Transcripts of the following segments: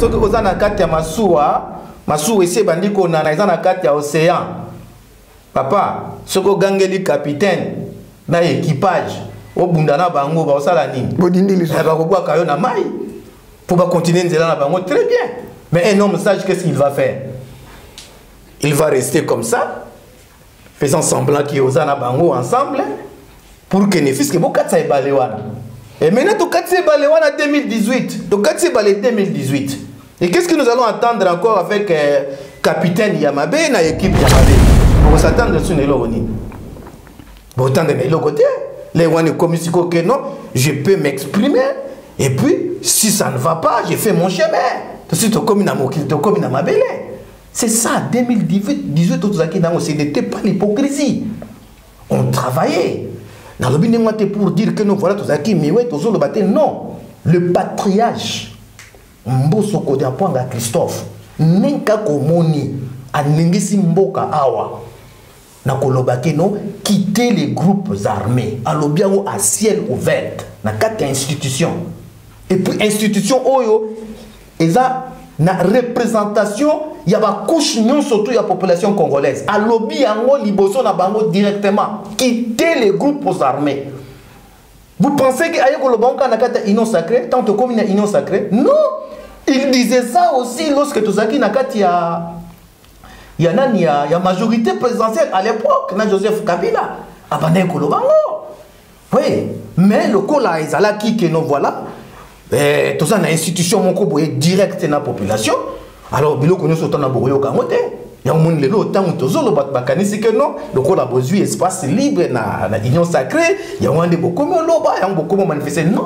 soki oza na kati ya masuwa masuwa esi ebandi konana eza na kati ya océan. Papa soki ogangeli capitaine na équipage obunda na bango baosala nini? Eh, bakobwaka yo na mai mpo bakontinue nzela na bango très bien. Mais un homme sage qu'est-ce qu'il va faire? Il va rester comme ça faisant semblant que oza na bango ensemble pour que ne fils que bokatisa ebale wana Et maintenant, Tokatsi Balé, en 2018. Tokatsi Balé 2018. Et qu'est-ce que nous allons attendre encore avec euh, capitaine Yamabe et l'équipe Yamabe On s'attendre sur Nelogoni. On s'attendre Nelogoni. Les Wani Komisiko, que non, je peux m'exprimer. Et puis, si ça ne va pas, j'ai fait mon chemin. Tout de suite, comme une amokil, comme une amabele. C'est ça, 2018, 2018, ce n'était pas l'hypocrisie. On travaillait. Te pour dire que non voilà tozalaki miwe tozoloba te non. Le patriage mboso mpwanga christophe ndenge kaka omoni aningisi mboka awa nakoloba ke no quitter les groupes armés alobi yango à ciel ouvert na kati ya institution et puis institution oyo eza na représentation ya bacouche nyonso to ya population congolaise. Alobi yango liboso na bango directement quitter les groupes armés vous pensez que aye koloba ngo kaka na kati ya union sacrée tant tokomi na union sacrée? Non! Il disait ça aussi lorsque tozalaki na kati ya ya nani ya, ya majorité présidentielle à l'époque na joseph kabila abandaki koloba ngo oui mais lokola ezalaki ke no voilà. eh, toza na institution moko boye direct na population. Alors biloko nyonso otana bokoyoka yango te. Yango moni lelo ntango tozoloba bakanisi ke non lokola bozwi espace libre na, na union sacré yango wana nde bokomi oloba yango bokomi omanifeste non!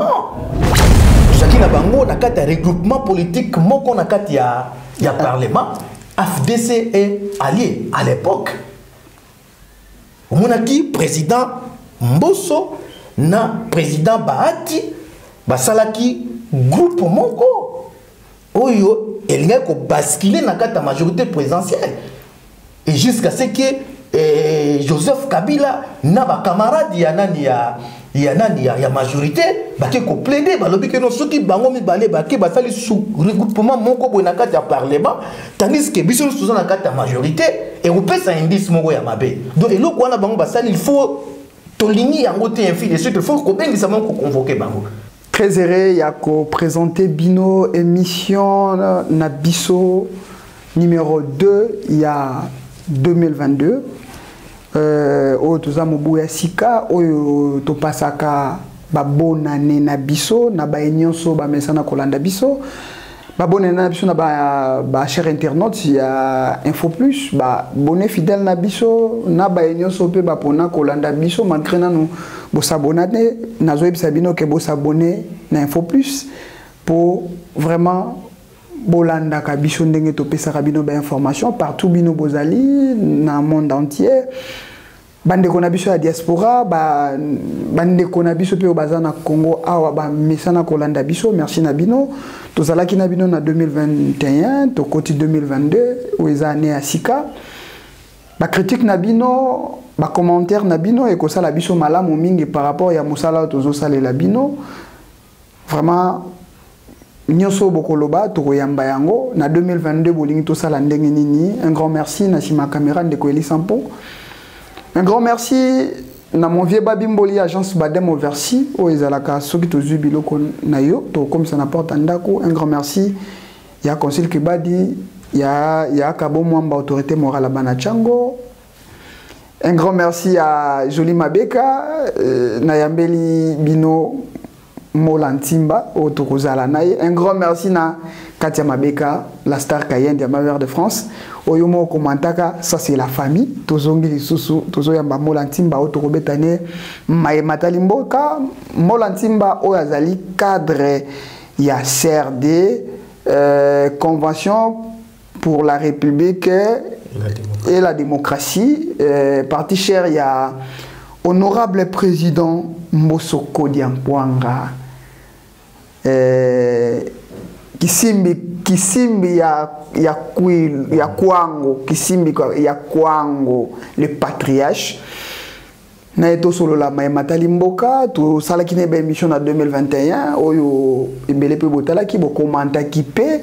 Tozalaki na bango na kati ya regroupement politique moko na kati ya, ya parlement afdc est allié à l'époque. Omonaki président mboso na président bahati basalaki groupe moko oyo elingaki kobaskile na kati ya majorité présidentielle. Et jusqu'à ce que eh, joseph kabila na bakamarade ya nani ya ya nani ya, ya majorité bake koplaide balobi ke no soki bango mibale bake basali su regroupement moko boye na kati ya parlement tandis ke biso nyonso toza na kati ya majorité ekopesa indice moko ya mabe. Donc eloko wana bango basali il faut tolingi yango te ainsi de suite il faut kobengisa bango koconvoke bango très heureux ya koprésente bino émission na biso numéro 2 ya 2022 euh, oyo toza mobu ya sika. Oyo topasaka babonane na biso na baye nyonso bamesana kolanda biso babonane na biso na bachere ba internaute ya info plus babone fidèle na biso na baye nyonso mpe bapona kolanda biso malgré nanu bosabona te nazoyebisa bino ke bosabone na info plus mpo vraiment bolandaka biso ndenge topesaka bino bainformation. Partout bino bozali na monde entier. Bandeko na biso ya diaspora bandeko na biso mpe oyo baza na congo awa bamesana kolanda biso. Merci na bino. Tozalaki na bino na 2021 tokoti 2022 oyo eza ane ya sika bacritique na bino bacommentaire na bino ekosala biso malamu mingi par rapport ya mosala oyo tozosalela bino. Vraiment nyonso oyo bokoloba tokoyamba yango. Na 2022 bolingi tosala ndenge nini. Un grand merci na nsima caméra ndeko elisa mpo un grand merci na mon vieux babimboli agence badem oversi oyo ezalaka soki tozwi biloko na yo tokomisa na porte ya ndako. Un grand merci ya consil kibadi ya yaka bomwamba autorité morale ya bana chango un grand merci à joli mabeka euh, nayambeli bino mola ntimba oyo tokozala na ye un grand merci na katia mabeka la star kayende ya mavere de france. Oyo moko komantaka ça c'est la famille. Tozongi lisusu tozoyamba mola ntimba oyo tokobetani mayema tali mboka mola ntimba oyo azali cadre ya crd euh, convention pour la république la et la démocratie. Euh, parti cher ya honorable président mboso kodia mpwanga eh, kisimbi kisimbi ya ya, kwil, ya kwango kisimbi ya kwango le patriarche. Na ye tosolola mayema tali mboka tosalaki na eba émission na 2021 oyo ebele mpe botalaki bokomantaki mpe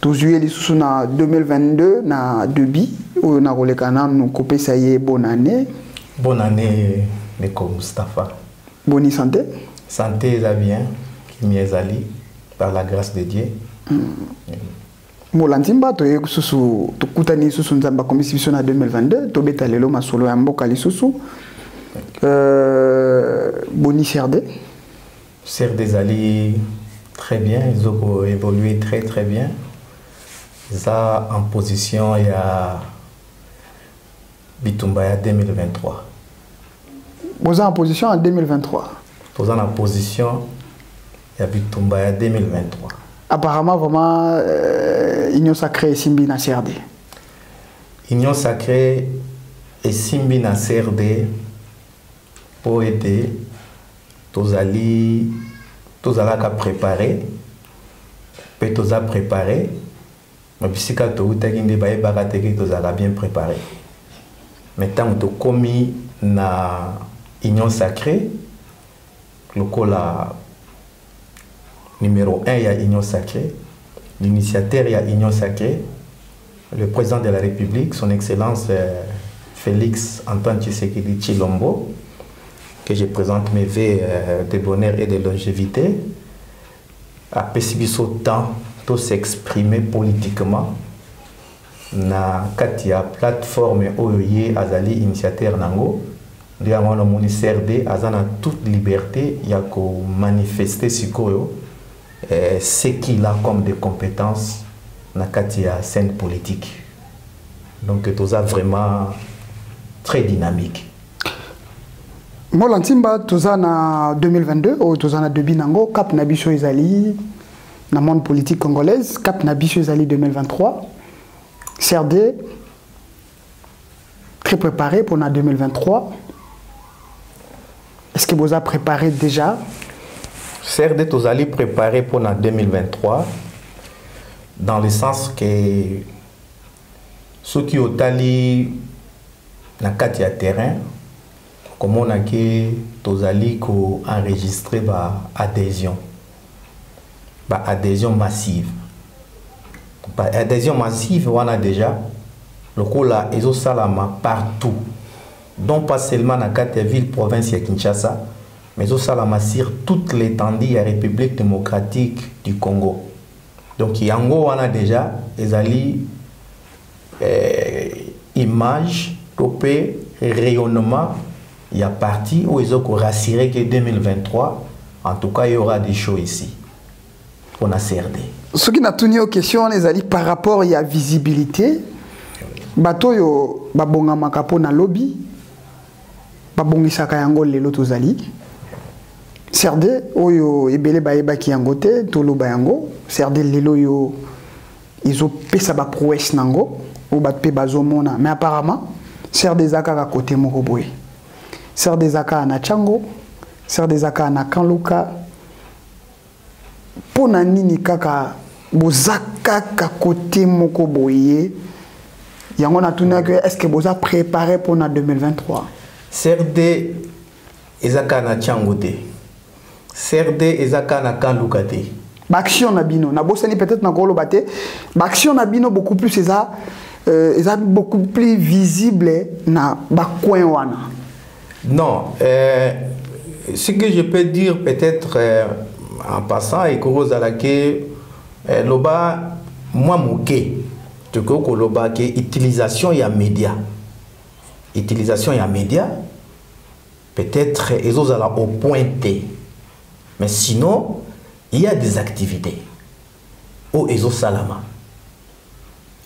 tozwi lisusu na 2022 na debi oyo nakoleka nanu kopesa ye bonne année. Bonne année ndeko mustapha boni santé. Santé eza bien kimia ezali par la grâce de dieu. Molandi mba toye susu tokutani lisusu nzambe akomisi biso na 2022 tobeta lelo masolo ya mboka lisusu euh, boni crd crd ezali très bien ezokoévolue très très bien eza en position ya bitumba ya 2023 boza en position en 2023 toza na position ya bitumba ya 2023 apparemment vraiment euh, union sacrée esimbi na crd union sacrée esimbi na crd mpo ete tozali tozalaka préparé mpe toza préparé bisika toutaki nde bayebaka teke tozalaka bien préparé. Mais ntango tokómi na union sacrée lokola numéro 1 ya union sacrée l'initiateur ya union sacrée le président de la république son excellence euh, félix antoine tshisekedi chilombo que je présente mes vœux euh, de bonheur et de longévité apesi biso temps s'exprimer politiquement. Na kati ya plateforme oyo ye azali initiateur nango. Nde yango wana omoni crd aza na toute liberté ya komanifeste eh, ce qu'il a comme des compétences na kati ya scène politique. Donc toza vraiment très dynamique mola ntimba toza na 2022 oyo toza na debi nango. Cap na biso ezali na monde politique congolaise. Cap na ezali 2023 crd très préparé pour na 2023 est ce que boza préparé déjà? Crd tozali préparé pour na 2023 dans le sens que soki otali na kati ya terrain komonaki tozali koenregistre baadhésion baadhésion massive. Baadhésion massive wana déjà lokola ezosalama partout. Donc pas seulement na kati ya ville province ya kinshasa mais ezosalama sur toute l'étendue ya république démocratique du congo. Donc yango wana déjà ezali eh, image to mpe rayonnement il y a parti où ils ont rassuré que 2023, en tout cas, il y aura des shows ici. On a CRD. Ce qui n'a tenu aux questions, les alliés par rapport à la visibilité, bato yo babonga makapo na lobby, babongisaka yango lelo tozali. CRD oyo ebele bayebaki yango te toloba yango CRD lelo yo ezopesa baprouesse nango oyo bato mpe bazomona mais apparemment CRD eza kaka kote moko boye CRD eza kaka na Tchango, CRD eza kaka na Kanluka. mpo na nini kaka boza kaka kote moko boye? Yango natunaki est ce que boza préparé mpona 2023 crd eza kaka na Tchango te. Crd eza kaka na kanluka te. Baaction na bino. Nabosani peut-être nakoloba te. Baaction na bino beaucoup plus eza euh, eza beaucoup plus visible na bacoin wana Non, euh, ce que je peux dire peut-être euh, en passant et que euh, loba moi moké tu que loba que utilisation ya média. Utilisation ya média. Peut-être ils ont au mais sinon il y a des activités. Au ezo salama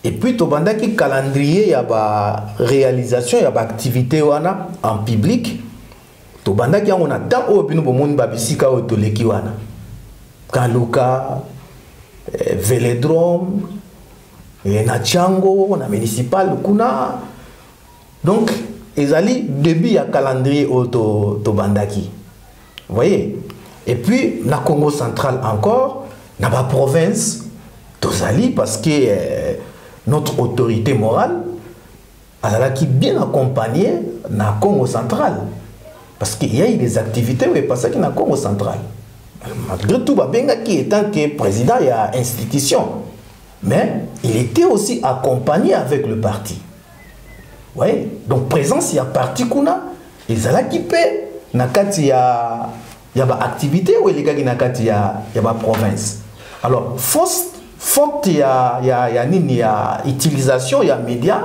et puis tobandaki calendrier ya baréalisation ya baactivité wana en public. Tobandaki yango na ntango oyo bino bomoni babisika oyo toleki wana. Kaluka eh, vélédrome eh, na tiango na municipal kuna. Donc ezali début ya calendrier oyo to, tobandaki voyez? Et puis na congo central encore na baprovince tozali parce que eh, notre autorité morale azalaki bien accompagnée na Congo central. Parce qu'il y a eu des activités où pasaki na Congo central. Malgré tout babengaki étant que président ya institution. Mais il était aussi accompagné avec le parti. Ouais donc présence ya parti kuna ezalaki mpe na kati ya ya baactivité oyo elekaki na kati ya, ya baprovince alors force forte ya, ya, ya nini ya utilisation ya média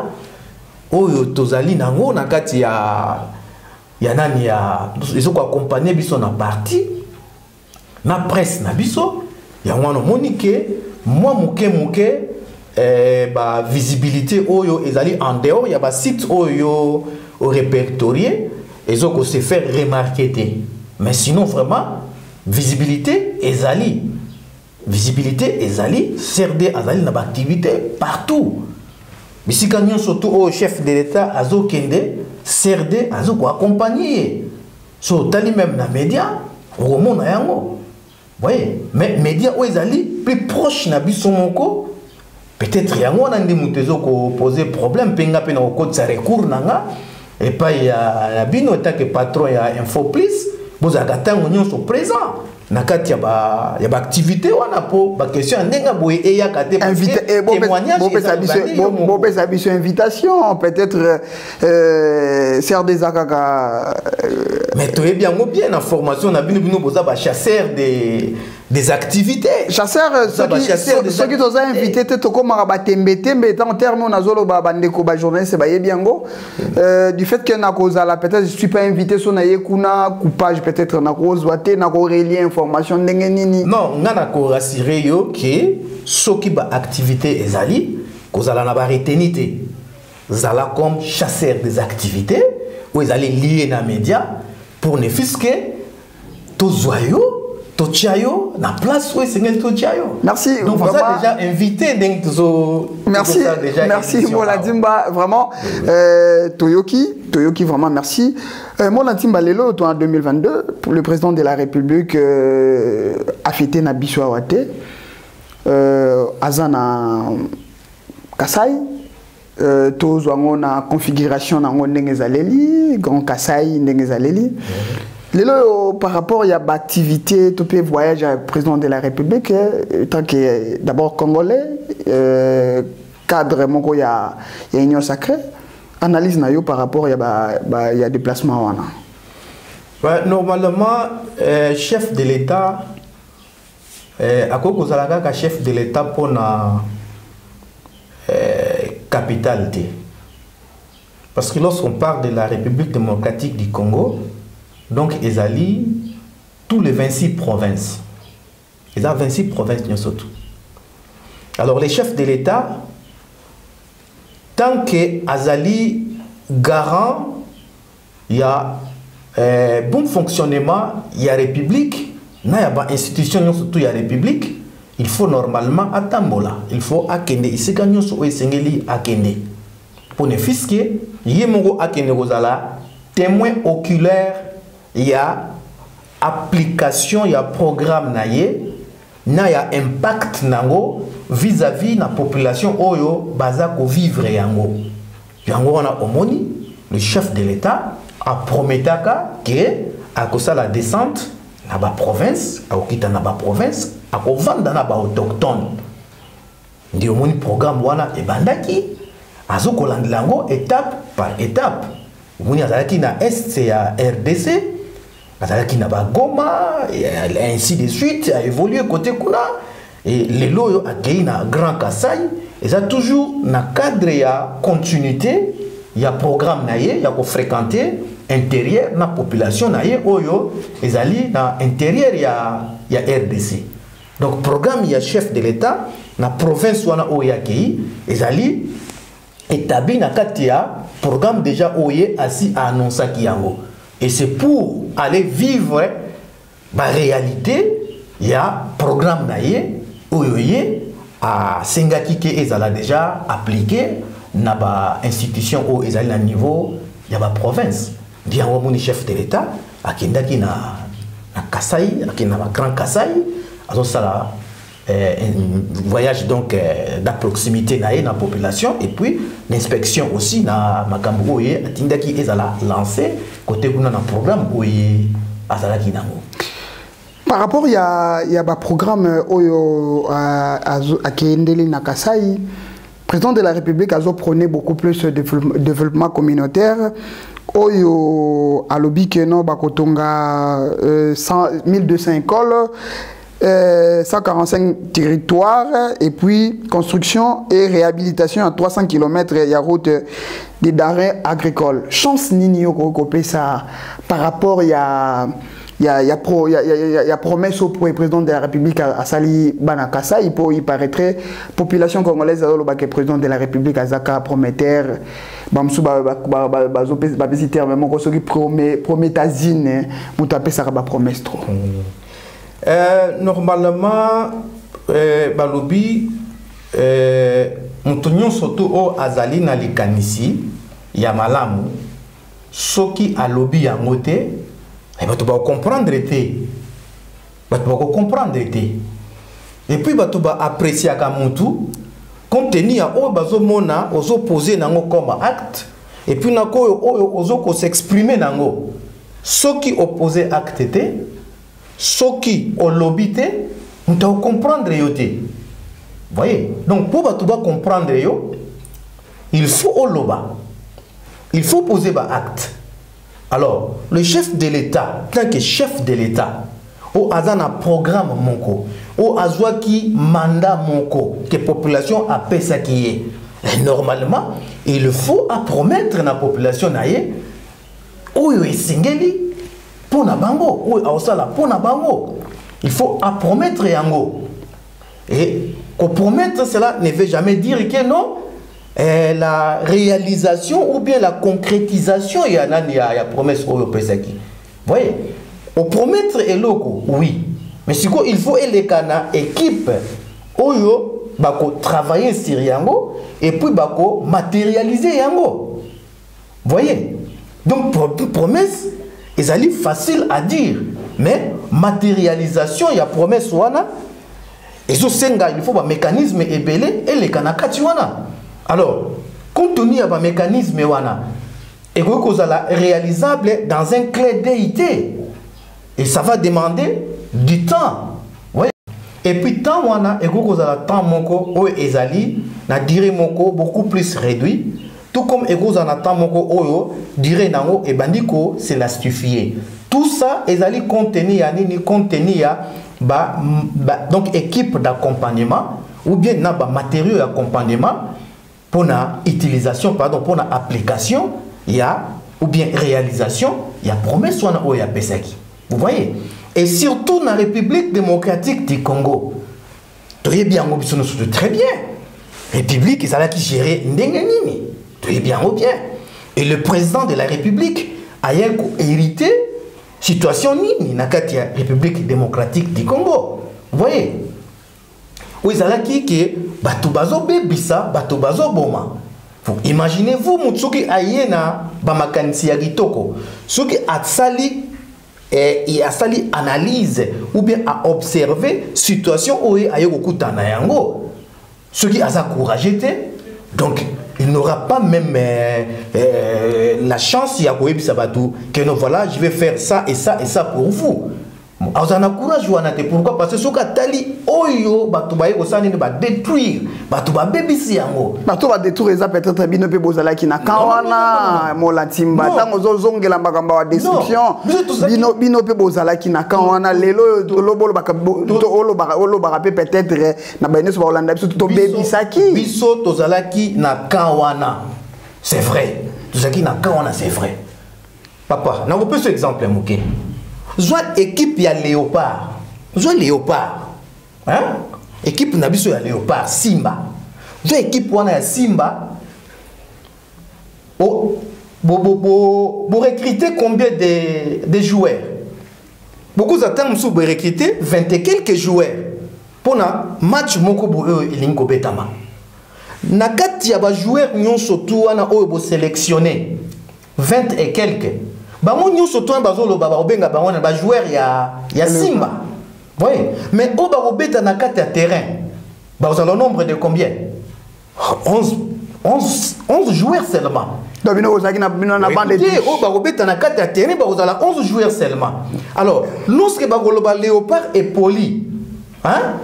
oyo tozali nango na kati ya ya nani ya ezokoakompagne biso na parti na presse na biso yango wana omoni ke mwa moke moke eh, bavisibilité oyo ezali en dehors ya basite oyo orépertorie ezokose faire remarquer te. Mais sinon vraiment visibilité ezali visibilité ezali crd azali na baactivité partout. Bisika to oyo chef de l'état azokende crd azokoaccompagne ye so otali même na média okomona yango voye mais média oyo ezali plus proche na biso moko peut-être yango wana nde moto ezokopose problème mpe nga mpe na kokotisa recours na nga epai ya bino etake patron ya info plus bozalaka ntango nyonso présent na kati ya baactivité wana mpo baquestion ya ndenge boye eyaka te bopesa biso invitation peut-être crd eza kaka mais toyebi yango bien na formation na bino bino boza bachasseur des, des activités. Chasseur soki toza invité te tokomaka batembetembe en terme oyo nazoloba bandeko bajournaliste bayebi yango du fait que nakozala peut-être je suis pas invité so naye kuna coupage peut-être nakozwa te nakorelie information ndenge nini. Non nga nakorassure yo ke soki baactivité ezali kozala na bareteni te zala comme chasseur des activités oyo ezali lié na média pour ne fût que tozwa yo totia yo na place oyo esengeli totia yo merci donc vraiment... oza déjà invité ndenge tozo merci merci molandimba vraiment. Euh, toyoki toyoki vraiment merci. Euh, lelo to en 2022 le président de la république euh, a fêté na biso awa te euh, aza na kasai euh, tozwa yango na configuration nango ndenge ezaleli grand kasai ndenge ezaleli mm -hmm. Lelo, par rapport à l'activité, tout peut voyage à président de la République, tant que d'abord congolais, euh, cadre, il y a union sacrée, analyse na par rapport à ba, déplacement normalement, euh, chef de l'État, euh, à quoi vous avez chef de l'État pour la euh, capitale Parce que lorsqu'on parle de la République démocratique du Congo, donc ezali tous les 26 provinces. Ils ont 26 provinces surtout alors les chefs de l'état tant que azali garant il y a euh, bon fonctionnement il y a république. Na ya ba institution surtout il y a république. Il faut normalement atambola. Il faut akende. Isika nyonso oyo esengeli akende. Pour ne que ye moko akende kozala témoin oculaire il y a application, il y a programme naye, na ya impact nango vis-à-vis na population oyo baza ko vivre yango. Yango wana omoni le chef de l'État a prometaka que akosa la descente na ba province, akokita na ba province, akovanda na ba autochtone. Ndi omoni programme wana ebandaki azokolandela yango étape par étape. omoni azalaki na este ya RDC azalaki na bagoma ainsi de suite aévolue côté kuna et lelo oyo akei na grand kasai eza toujours na cadre ya continuité ya programme na ye ya kofréquente intérieur na population na ye oyo ezali na intérieur ya, ya rdc donc programme ya chef de l'état na province wana oyo akei ezali établi na kati ya programme déjà oyo ye asi aannonsaki yango Et c'est pour aller vivre ma réalité, il y a programme naïe, oyoye, à Sengaki qui est déjà appliqué, na ba institution au ezali na niveau ya ba province. Dia wamuni chef de l'État, akendaki na na Kasai, akenda na Grand Kasai, azo sala euh, un voyage donc euh, proximité na la population. Et puis l'inspection aussi na makambo oye atindaki ezala lancé côté kuna na programme oye azalaki nango par rapport il y a il y a ba programme oyo akendeli na Kasai président de la République a prôné beaucoup plus de développement communautaire. Oyo alobi euh, 100, 1200 écoles euh, 145 territoires et puis construction et réhabilitation à 300 km il y a route des denrées agricoles. Chance nini yo ça par rapport il y a il y a, y a, pro, y a, y a, promesse au président de la République à, à Sali Banakasa, il, peut, il paraîtrait, population congolaise, le président de la République, Azaka, prometteur, bamsu bapesi terme moko soki prométhazine moto apesaka bapromesse trop. Euh, normalement euh, balobi euh, moto nyonso to oyo azali na likanisi ya malamu soki alobi yango te bato bakomprendre te. Bato bakocomprendre te. Epuis bato baapreciaka mutu compte tenu ya oyo bazomona ozopose nango comme acte epuis nako oyo oyo ozokosexprime nango. Soki opose acte te soki olobi te moto akokomprendre yo te. Voyez? Donc mpo bato bacomprendre yo il faut oloba. Il faut poser baacte alors le chef de l'état tant que chef de l'état oyo aza na programme moko. Oyo azwaki mandat moko ke population apesaki ye. Normalement il faut apromettre na population na ye oyo esengeli mpo na bango oyo aosala na bango il faut apromettre yango. Et kopromettre cela ne veut jamais dire que non eh, la réalisation ou bien la concrétisation ya nani ya, ya promesse oyo opesaki voyez? Opromettre eloko oui. Mais il faut eleka na équipe oyo bakotravailler sur yango et puis bakomatérialiser yango. Voyez? Donc promesse ezali facile à dire. Mais matérialisation ya promesse wana. Ezosenga il faut bamécanisme ebele eleka na kati wana. Alors compte tenu ya bamécanisme wana ekoki kozala réalisable dans un clé d'œil et ça va demander du temps. Et puis temps temps moko moko beaucoup plus réduit tout comme ekozala na temps moko oyo durée nango ebandi koselastufie tout ça ezali contenu ya nini? Contenu ya ba, ba, donc équipe d'accompagnement ou bien na bamatériaux d'accompagnement pour na utilisation pardon pour na application ya ou bien réalisation ya promesse wana oyo apesaki vous voyez? Et surtout na république démocratique du congo. Toyebi yango biso nyonso très bien. République ezalaki géré ndenge nini toyebi yango bien et le président de la république aya kohérité situation nini na kati république démocratique du congo. Vous voyez? Oyo ezalaki ke bato bazobebisa bato bazoboma imaginez-vous motu soki aye na bamakanisi ya kitoko. Soki asali eh, asali analyse ou bien aobserve situation oyo aye kokutana yango soki aza courage te donc il n'aura pas même euh, euh, la chance ya koyebisa bato que non voilà je vais faire ça et ça et ça pour vous azala na courage wana te. Pourquoi? Parce que soki atali oyo bato baye kosala nini? Badétruire bato babebisi yango. Bato badétruire eza peut-être bino mpe bozalaki na kan wana molatimba. Ntango ozozongela makambo ya destruction. Bino mpe bozalaki na kan wana. Lelo olobaka mpe peut-être na baye nyonso baolanda biso tobebisaki biso tozalaki na kan wana. C'est vrai. Tozalaki na kan wana c'est vrai. Papa nakopesa exemple moke zwa équipe ya léopard. Zwa léopard équipe na biso ya léopard simba. Zwa équipe wana ya simba borecrute combien de, de joueurs? Bokozwa ntango mosusu borecrute 20 et quelques joueurs. Mpona match moko boye oyo elingi kobetama. Na kati ya bajoueur nyonso tu wana oyo bosélectionne 20 et quelques bango nyonso to bazoloba bakobenga bango na bajoueur ya, ya simba. Voye mais oyo bakobeta na kati ya terrain bazala nombre de combien? 11, 11, 11 joueurs seulement. Donc bino ozalaki na bino na bande Écoutez, oyo bakobeta na kati ya terrain bakozala 11 joueurs seulement. Alors lorsque bakoloba léopard et poli hein?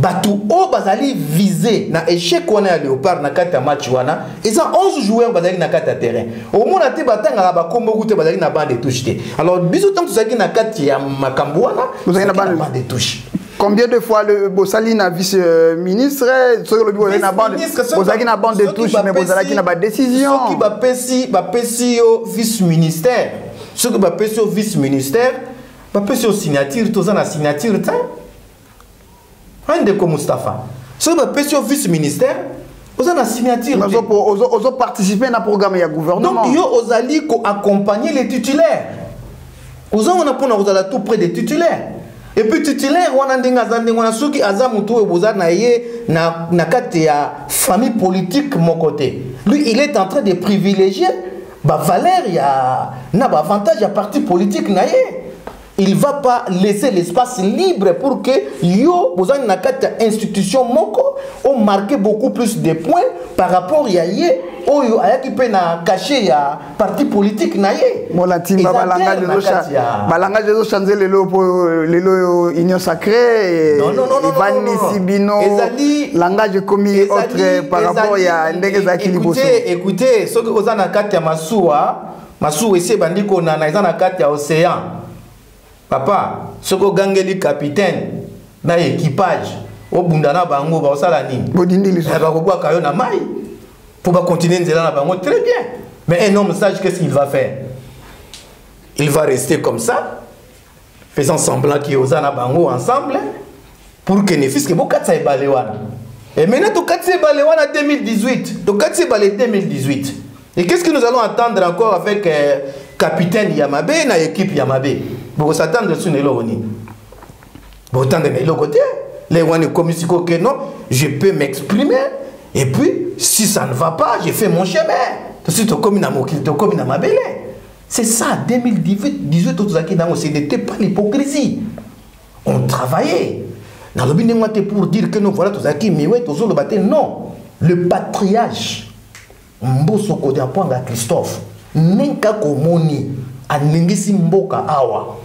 Bato oyo bazali vise na échec wana ya léopard na kati ya match wana eza 11 joueurs bazalaki na kati ya terrain. Omona te batangaka bakombo ku te bazalaki na bande de touche te. Alors biso ntango tozalaki na kati ya makambo wana Bozalaki na tozalaki bande- bande de touche. Combien de fois le bosali na vice euh, ministre soki olobi bozalaki na bande Vice-ministre, soki bozalaki na bande de soki touche mais bapesi- bozalaki na badécision. soki bapesi bapesi yo vice ministère soki bapesi yo vice ministère bapesi yo signature toza na signature te ai ndeko mustapha soki bapesi yo vice ministère oza na signature ozoparticipe na programme ya gouvernement. Donc yo ozali koaccompagner les titulaires. Oza wana mpona kozala tout près des titulaires. Et puis titulaire wana ndenge aza ndenge wana soki aza motu oyo boza na ye na, na kati ya famille politique moko te lui il est en train de privilégier bavaleur ya na baavantage ya parti politique na ye il va pas laisser l'espace libre pour que yo bozali na kati ya institution moko o marqué beaucoup plus de points par rapport ya ye oyo ayaki mpe na cachet ya parti politique na ye. Molantimba Eza balangage guerre na kati ya- balangage ezochange lelo po lelo oyo union sacré Non, non, non, non, non, evanisi non, non. bino Ezali- langage ekomi Ezali- autre par rapport ezali- ya ndenge ezalaki liboso. Écoutez, écoutez soki oza na kati ya masuwa masuwa esi ebandi konana eza na kati ya océan papa soki ogangeli capitaine na équipage obunda na bango baosala nini? Eh, bakobwaka yo na mai mpo bakontinue nzela na bango très bien. Mais un homme sage qu'est-ce qu'il va faire? Il va rester comme ça faisant semblant ke oza na bango ensemble pour que ne fiske bokatisa ebale wana. Et maintenant tokatisa ebale wana 2018 tokatisa ebale 2018 et qu'est-ce que nous allons attendre encore avec euh, capitaine ya mabe na équipe ya mabe bokosatendre su na eloko nini botande na eloko te le wana ekomi sikoyo non je peux m'exprimer. Et puis si ça ne va pas je fais mon chemin. C'est ça 2018 18 tozalaki nango ce n'était pas l'hypocrisie. On travaillait. Nalobi ndenge te pour dire que non voilà tozalaki miwe tozoloba te non. Le patriage mboso mpwanga christophe. Ndenge aningisi mboka awa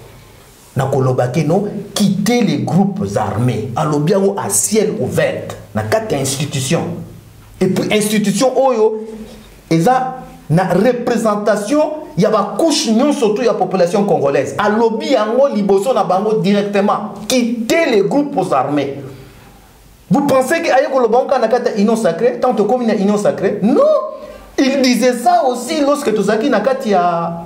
nakoloba ke no quitter les groupes armés. Alobi à ciel ouvert na institution et puis institution oyo eza na représentation ya bakouche nyonso to ya population congolaise. Alobi yango liboso na bango directement quitter les groupes armés. Vous pensez que aye koloba ngo kaka na kati ya union sacrée tant tokomi na union sacrée? Non! Il disait ça aussi lorsque tozalaki na kati ya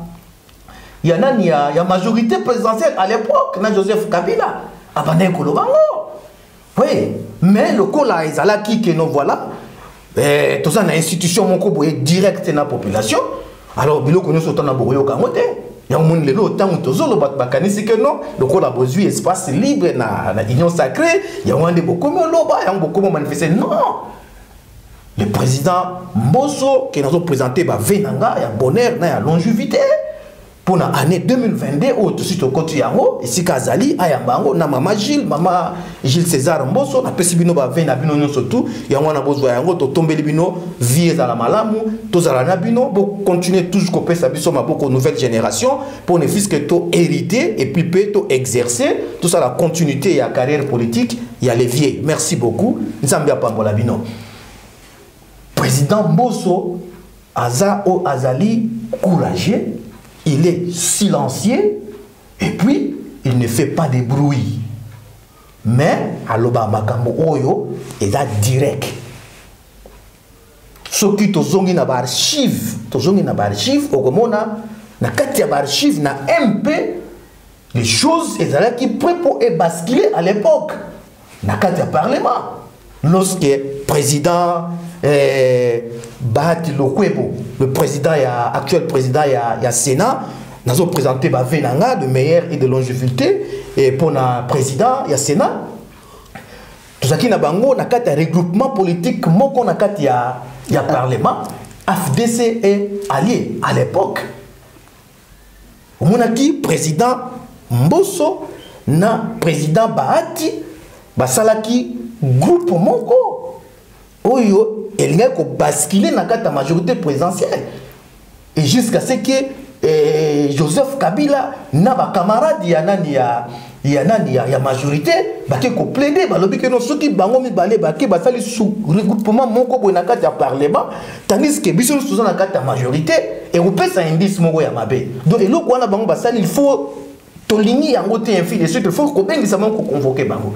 ya nani ya, ya majorité présidentielle à l'époque na joseph kabila abandaki koloba ngo. Oui mais lokola ezalaki ke no voilà. Eh, toza na institution moko boye direct na population. Alors biloko nyonso tana bokoyoka yango te. Yango moni lelo non espace libre na, na union sacrée yango wana nde bokomi oloba yango bokomi manifeste. Non! Le président mboso ke nazoprésente bave na nga ya bonheur na ya longévité mpona année 2022 oyo tosi tokoti yango esika azali ayamba yango na mama gilles mama gilles césar mboso napesi bino bave na bino nyonso tu yango wana bozwa yango totombeli bino vie ezala malamu tozala na bino bocontinue toujours kopesa biso maboko nouvelle génération mpona fiske to hérité et puis mpe to exercer tosala continuité ya carrière politique ya levier merci beaucoup. Nzambe apambola bino. Président mboso aza oyo azali courageux il est silencieux et puis il ne fait pas de bruit. Mais aloba makambo oyo eza direct. Soki tozongi na baarchive tozongi na baarchive okomona na kati ya baarchive na mp les choses ezalaki prêt mpo ebascule à l'époque. Na kati ya parlement lorsque président bahati lokwebo le président ya actuel président ya, ya sénat nazoprésente bave na nga de meilleur et de longévité et mpona président ya sénat. Tozalaki na bango na kati ya regroupement politique moko na kati ya, ya parlement afdc et allié à l'époque. Omonaki président mboso na président bahati basalaki groupe moko. Oyo elingaki kobaskile na kati ya majorité présidentielle. Et jusqu'à ce que eh, joseph kabila na bacamarade ya nani ya ya nani ya, ya majorité bake koplaide balobi ke no soki bango mibale bake basali su regroupement moko boye na kati ya parlement tandis ke biso nyonso toza na kati ya majorité ekopesa indice moko ya mabe. Donc eloko wana bango basali il faut tolingi yango te ainsi de suite il faut kobengisa bango koconvoke bango.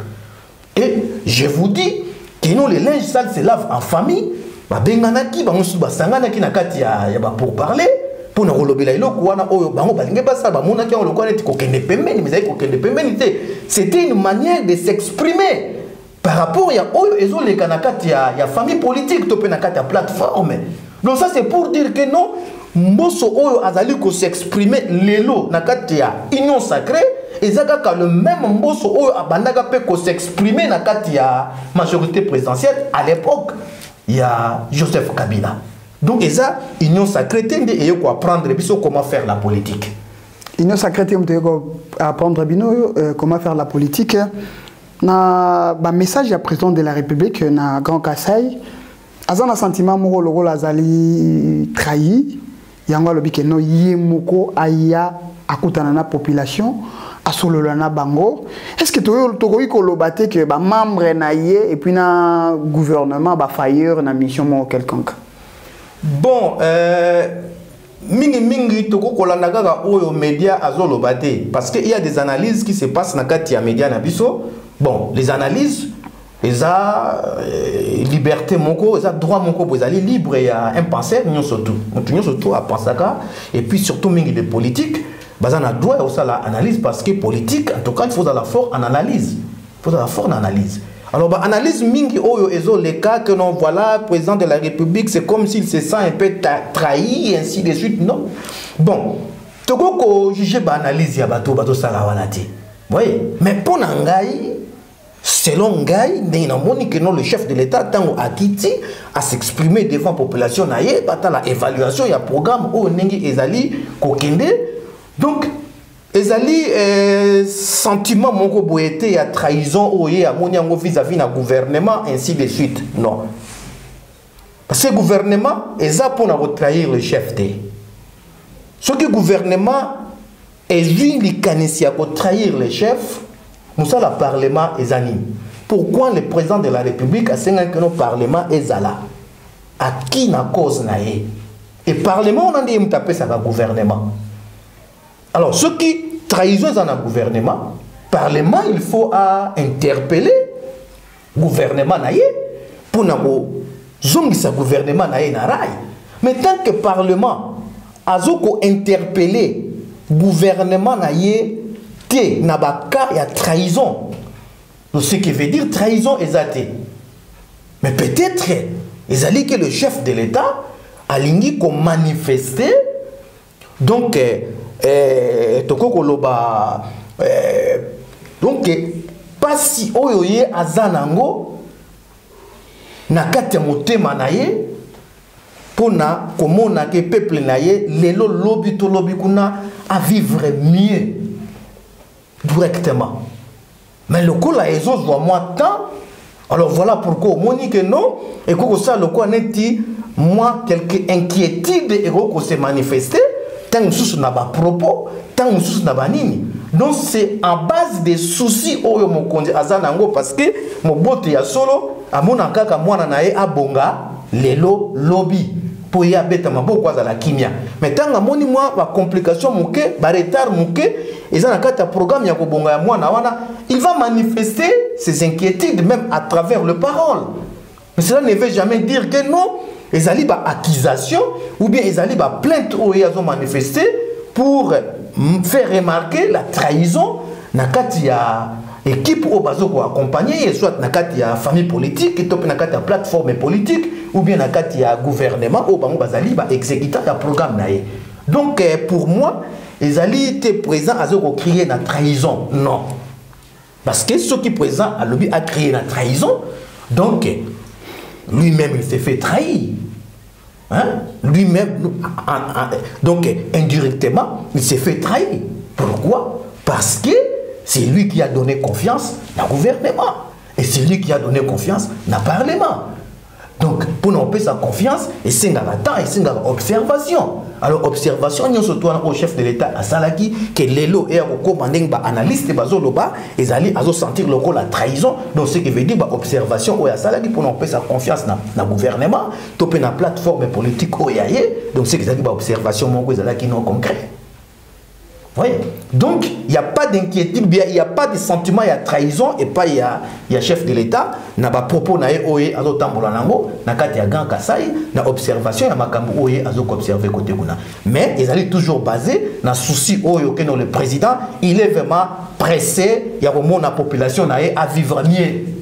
Et je vous dis que non le linge sale se lave en famille babenganaki bango basanganaki na kati ya, ya bapourparler mpo na kolobela eloko wana oyo bango balingi basala bamonaki yango lokola neti kokende pembeni mais kokende pembeni te. C'était une manière de s'exprimer par rapport ya oyo ezoleka na kati ya, ya famille politique to mpe na kati ya plateforme. Donc ça c'est pour dire que non mboso oyo azali kosexprime lelo na kati ya union sacrée eza kaka le même mboso oyo abandaka mpe kosexprime na kati ya majorité présidentielle à l'époque ya joseph kabila. Donc eza union sacrée te nde eye koapprendre biso comment faire la politique. Union sacrée te moto apprendre comment faire la politique. Na bamessage ya président de la république na grand kasai. Aza na sentiment moko lokola azali trahi. Yango alobi ke no ye moko aya akutana na population asolola na bango. Est ce que tokoki koloba te ke bamembre na et puis na gouvernement bafailleur na mission moko quelconque? Bon euh, mingimingi tokoki kolanda kaka oyo média azoloba te. Parce que il y a des analyses qui se passent na kati ya média na biso. Bon les analyses eza euh, liberté moko eza droit moko ezali libre ya un penseur nyonso tu moto nyonso tu et puis surtout mingi de politique baza na droit ya kosala analyse parce que politique en tout cas il faut ozala fort en analyse. Il faut ozala fort en analyse. Alors baanalyse mingi oyo ezoleka que non voilà président de la république c'est comme s'il se sent un peu trahi ainsi de suite non? Bon tokoki kojuge baanalyse ya bato bazosala wana te. Voye mais mpo na ngai selon ngai ndenge namoni ke non le chef de l'état ntango akiti asexprime devant population na ye batala évaluation ya programme oyo ndenge ezali kokende donc ezali euh, sentiment moko boye te ya trahison oyo amoni yango vis-à-vis na gouvernement ainsi de suite. Non. Parce que gouvernement eza mpona kotrahir le chef te soki gouvernement ezwi likanisi ya kotrahir le chef mosala parlement eza nini? Pourquoi le président de la république asengaki no parlement ezala? Aki na cause na ye? E parlement wana nde ye moto apesaka gouvernement alors soki trahison eza na gouvernement parlement il faut interpeller gouvernement ye mpona kozongisa gouvernement na ye na rai mais tant que parlement azo kointerpelle gouvernement na te na baka ya trahison. Ce qui veut dire trahison eza te mais peut-être ezali que le chef de l'état alingi komanifeste donc eh, tokoki koloba eh, donc mpasi oyo ye aza nango na kati ya motema na ye komona ke peuple na ye lelo lobi tolobi kuna avivre mieux directement. Mais lokola ezozwa mwa temps alors voilà pourquoi omoni ke non. Ekoki kosala lokola neti mwa quelque inquiétude ekoki kose manifeste ntango mosusu na bapropos ntango mosusu na banini donc c'est en base de souci oyo mokonzi aza nango parce que mobote ya solo amona kaka mwana na ye abonga lelo lobi mpo ye abeta maboko azala kimia. Mais ntango amoni mwa bacomplication moke baretard moke eza na kati ya programme ya kobonga ya mwana wana il va manifester ses inquiétudes même à travers le parole. Mais cela ne veut jamais dire que non ezali baaccusation ou bien ezali baplainte oyo ye azomanifeste pour faire remarquer la trahison na kati ya équipe oyo bazo koaccompagne ye soit na kati ya famille politique to mpe plateforme politique ou bien na gouvernement oyo bango bazali baexécutant ya programme donc pour moi ezali te président aza kokrie na trahison. Non. Parce que soki président alobi acrie na trahison donc lui-même il s'est fait trahir. Hein? lui-même donc indirectement il s'est fait trahir. Pourquoi? Parce que c'est lui qui a donné confiance au gouvernement. Et c'est lui qui a donné confiance au parlement donc mpona kopesa confiance esengaka temps esengaka observation. Alors observation nyonso to wana oyo chef de l'état asalaki ke lelo eya kokóma ndenge baanalyste bazoloba ezali azosentir lokola trahison. Donc ce qui veut dire baobservation oyo asalaki mpona kopesa confiance na, na gouvernement to mpe na plateforme politique oyo ya ye donc ce qui ezalaki baobservation moko ezalaki non concret voyez Donc, il n'y a pas d'inquiétude, il n'y a pas de sentiment, il y a trahison, et pas il y a, y a chef de l'État, n'a pas propos na oye azo tambola nango, na kati ya gan kasai, na observation ya makambo oye azo observer côté kuna. Mais ils allaient toujours basé na souci oyo que le président, il est vraiment pressé, il y a vraiment la population na à vivre mieux.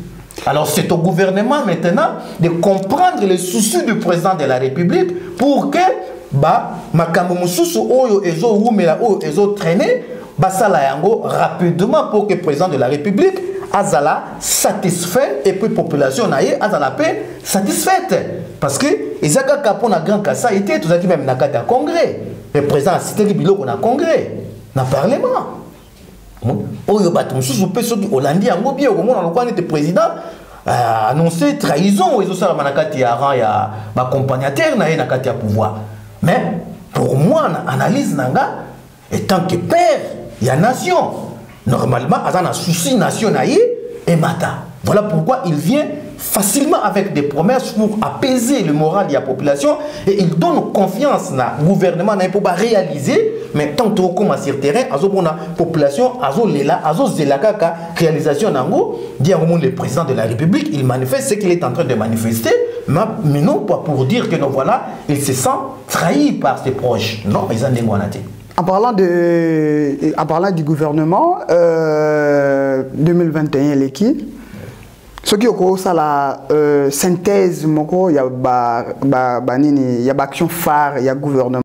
Alors c'est au gouvernement maintenant de comprendre les soucis du président de la République pour que ba makambo mosusu oyo ezowumela oyo ezotraîne basala yango rapidement pour que président de la république azala satisfait et puis population na ye azala mpe satisfaite. Parce que eza kaka mpo na grand kasai te tozalaki même na kati ya congrès. Le président asiteli biloko na congrès na parlement. Oyo bato mosusu mpe soki olandi yango bien okomona lokwa nete président uh, annonce trahison oyo ezosalama na kati ya rang ya bacompagnatere na ye na kati ya pouvoir mais pour moi, analyse nanga, étant que père, il y a nation. Normalement, il y a un souci national et mata. Voilà pourquoi il vient facilement avec des promesses pour apaiser le moral de la population et il donne confiance au gouvernement pour réaliser mais tant que comme sur terrain azo la population azo lela azo zelaka réalisation nango dit le président de la république il manifeste ce qu'il est en train de manifester mais non pas pour dire que voilà il se sent trahi par ses proches. Non ils ont en parlant, de, en parlant du gouvernement, euh, 2021, l'équipe, soki okosala euh, synthèse moko ya ba, ba, ba ya baaction phare ya gouvernement